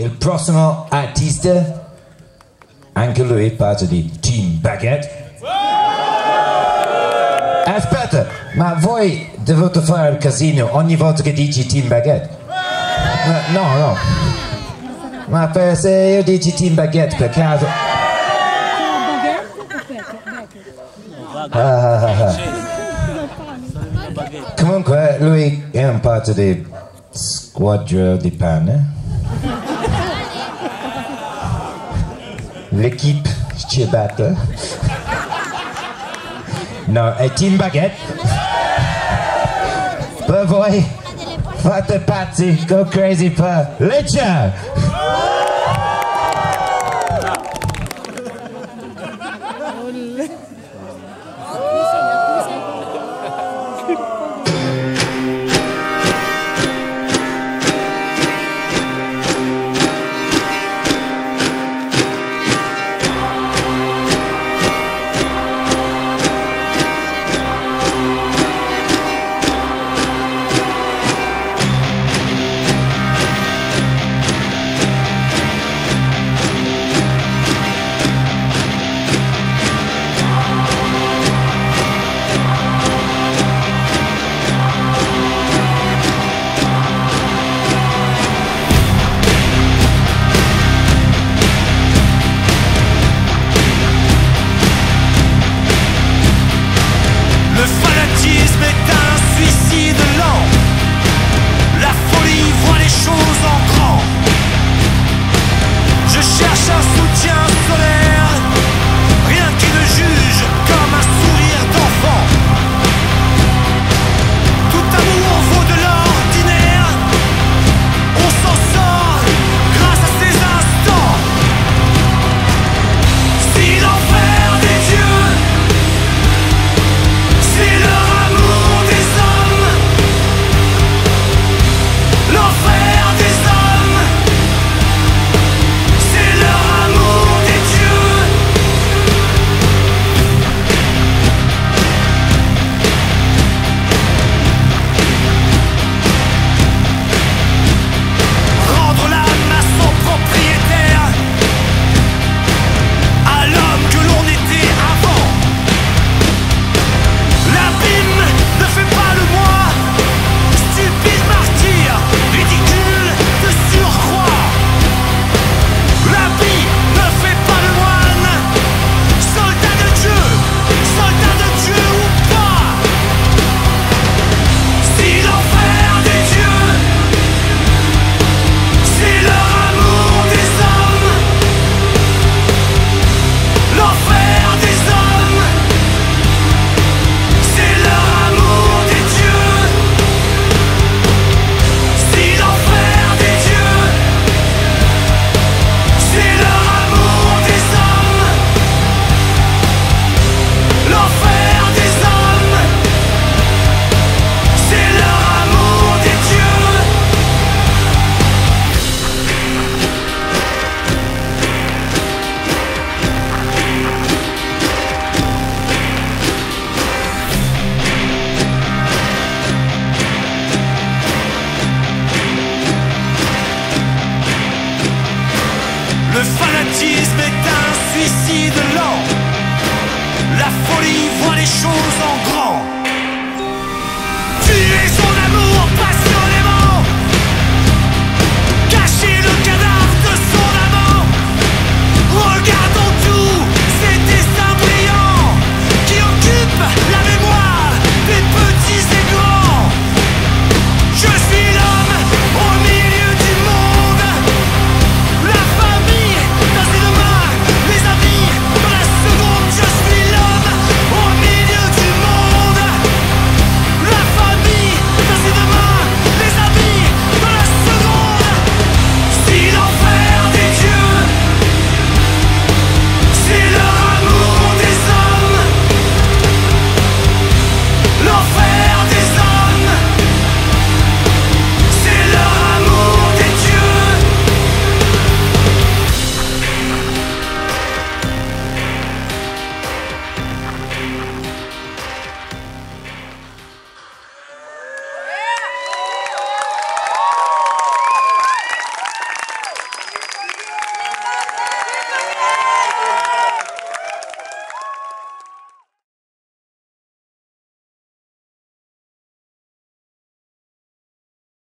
Il prossimo artista, anche lui parte di Team Baguette. Aspetta, ma voi dovete fare il casino ogni volta che dici Team Baguette? No, no. Ma per se io dici Team Baguette per caso... Ah, ah, ah. Comunque lui è un parte di squadra di pane. L'équipe ciabatta. No, è Team Baguette. Per voi fate pazzi, go crazy per Leccia! Le les choses.